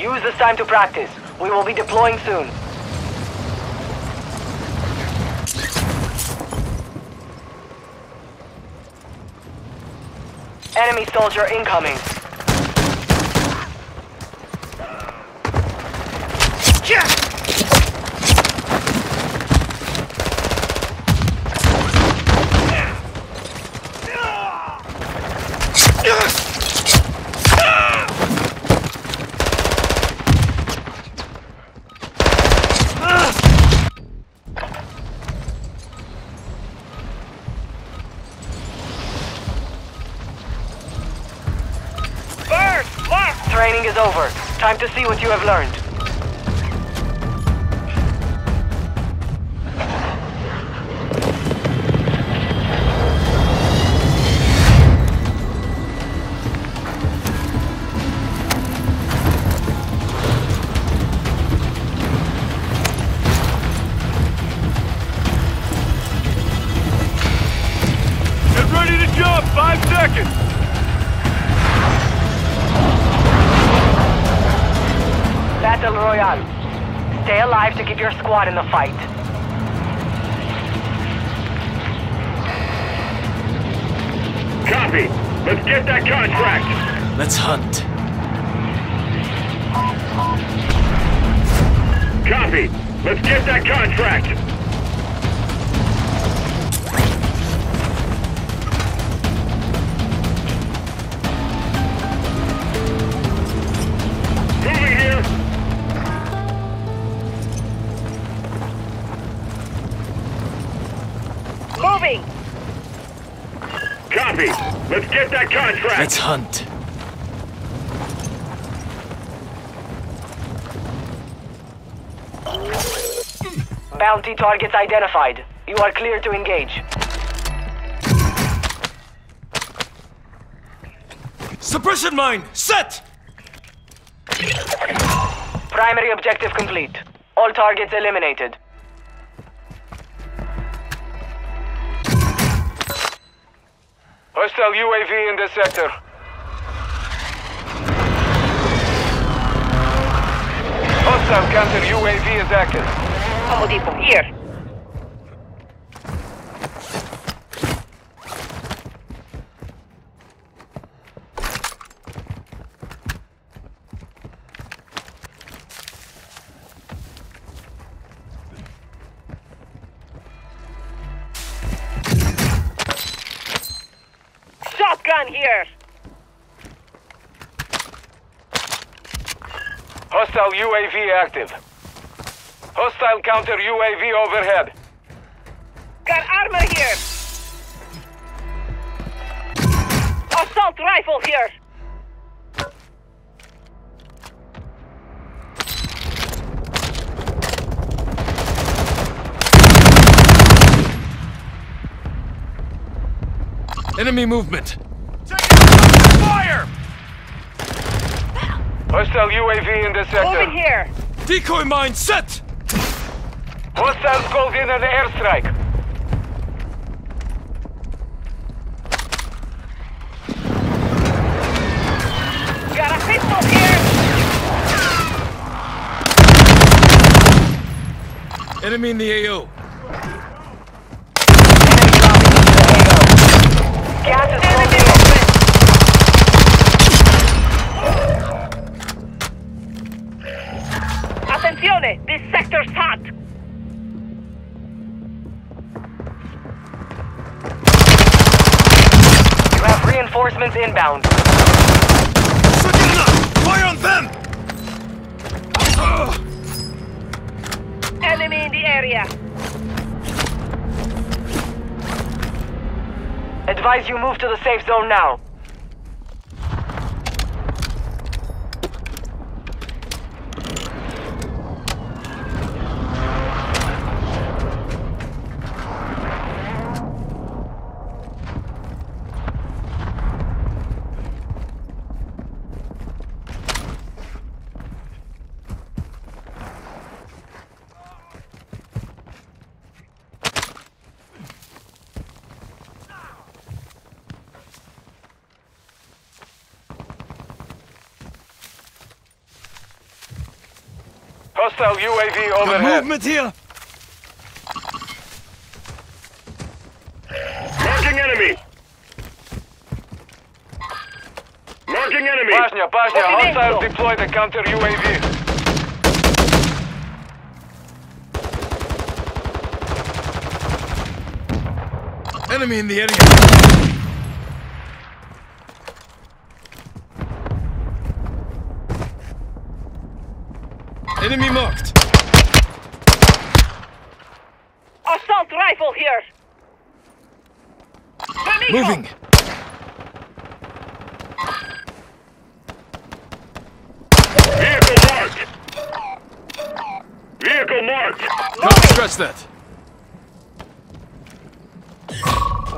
Use this time to practice. We will be deploying soon. Enemy soldier incoming. Bird! To see what you have learned. Battle Royale. Stay alive to keep your squad in the fight. Copy! Let's get that contract! Let's hunt. Copy! Let's get that contract! Let's get that contract! Let's hunt. Bounty targets identified. You are clear to engage. Suppression mine, set! Primary objective complete. All targets eliminated. Hostile UAV in this sector. Hostile counter UAV is active. Ammo depot, here. UAV active. Hostile counter UAV overhead. Got armor here! Assault rifle here! Enemy movement. Fire! Hostile UAV in the sector. Moving here! Decoy mine, set! Hostiles called in an airstrike. Got a pistol here! Enemy in the AO. This sector's hot! You have reinforcements inbound. Sakina! Fire on them! Enemy in the area! Advise you move to the safe zone now. Hostile UAV Got overhead. movement here! Marking enemy. Marking enemy. Bosnia, Bosnia, Movimento. hostiles deploy the counter UAV. Enemy in the area! Enemy marked! Assault rifle here. Flamingo. Moving! Vehicle marked. Vehicle marked. Can't stress that!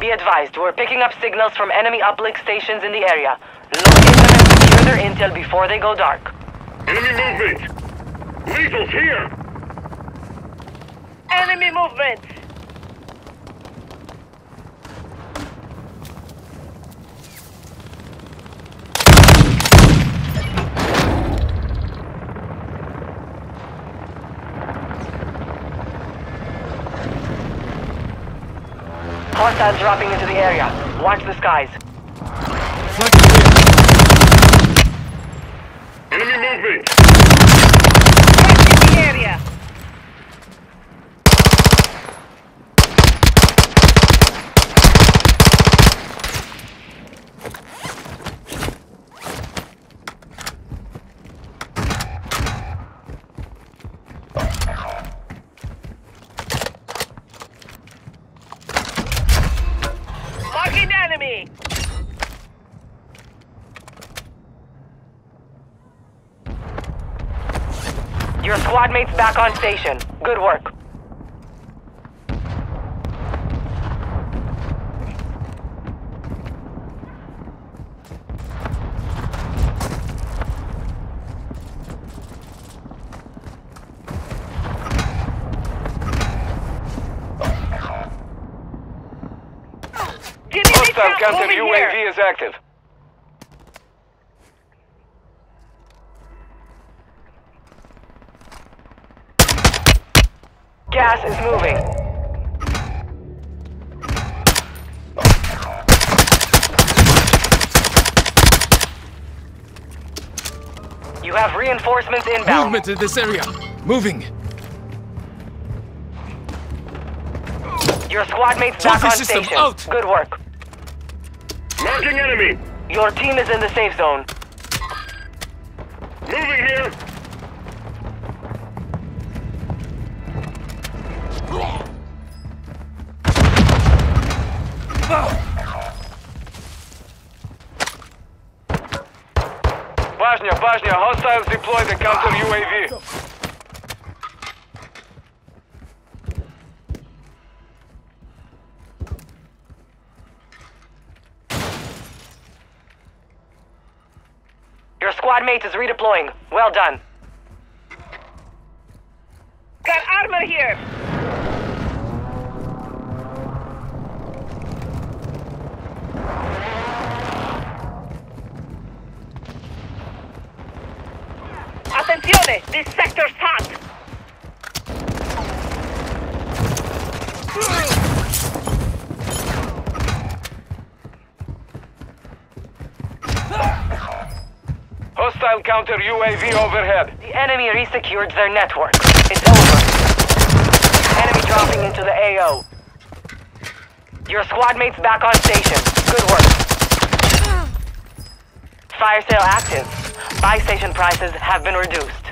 Be advised, we're picking up signals from enemy uplink stations in the area. Locate them and secure their intel before they go dark. Enemy movement. Lethal's here. Enemy movement. Hostiles dropping into the area. Watch the skies. Enemy movement. Trust in the area. Your squad mates back on station. Good work. Hostile counter UAV here. is active. Gas is moving. You have reinforcements inbound. Movement in this area! Moving! Your squad mates back on system station. out. Good work. Marking enemy. Your team is in the safe zone. Moving here. Bosnia, Bosnia, hostiles deploy the counter UAV. Your squad mate is redeploying. Well done. Got armor here. Attenzione, this sector's hot. Hostile counter UAV overhead. The enemy resecured their network. It's over. Enemy dropping into the AO. Your squad mates back on station. Good work. Fire sale active. Buy station prices have been reduced.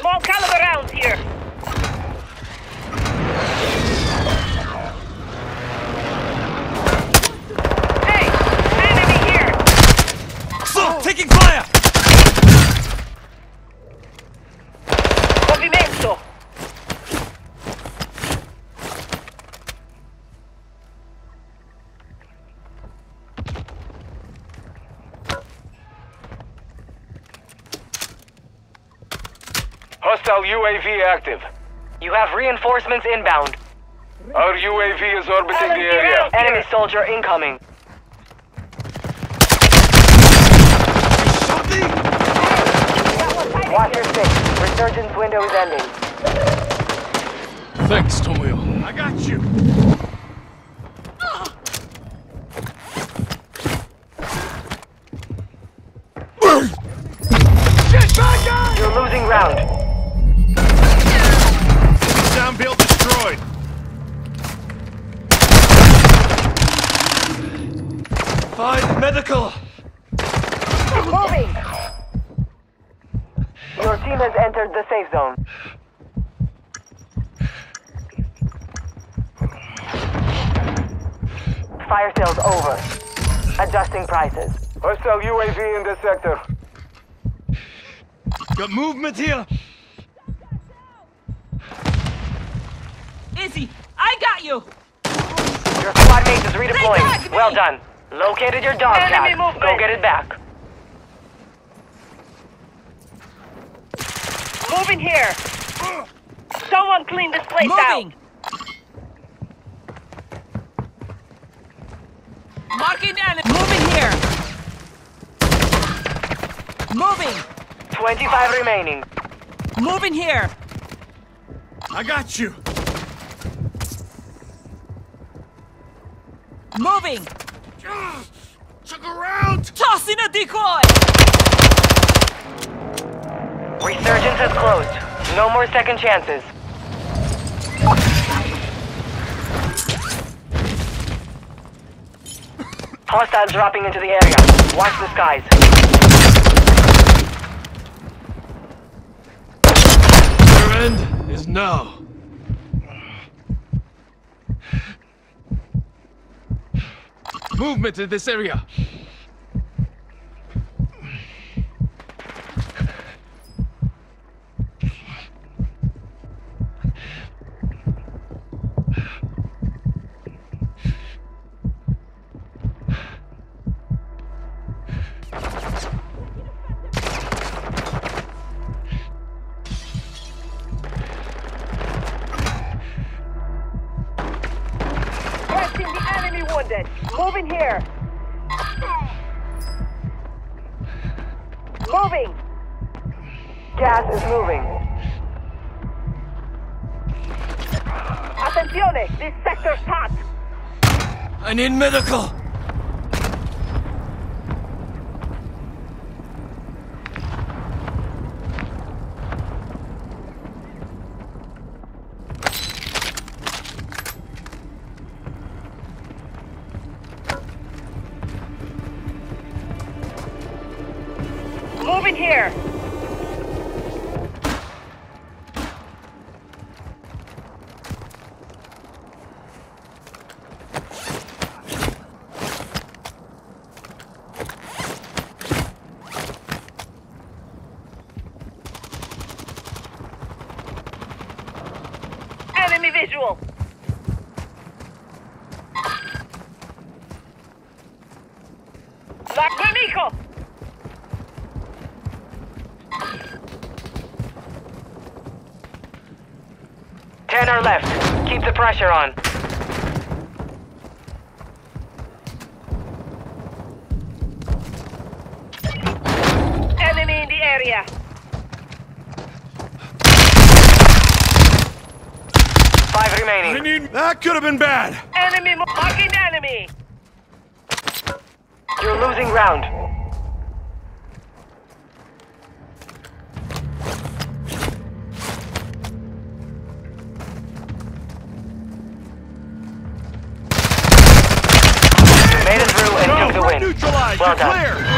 Small caliber rounds here. Hostile UAV active. You have reinforcements inbound. Our UAV is orbiting Enemy the area. Enemy soldier incoming. Watch your six. Resurgence window is ending. Thanks, Tomio. I got you. Fire sales over. Adjusting prices. Hostile UAV in this sector. Got movement here. Izzy, I got you! Your squad mate is redeploying. Well done. Located your dog Enemy tag. Go get it back. Moving here! Someone clean this place Moving! out! Marking enemy! Moving here! Moving! 25 remaining. Moving here! I got you. Moving! Check around. Tossing a decoy! Resurgence has closed. No more second chances. Hostiles dropping into the area. Watch the skies. Your end is now. Movement in this area. Moving! Gas is moving. Attenzione! This sector's hot! I need medical. Moving here! Enemy visual! Lock nemico! Ten are left. Keep the pressure on. Enemy in the area! Five remaining. need. That could have been bad. Enemy mo- marking enemy! You're losing round. Well done. clear.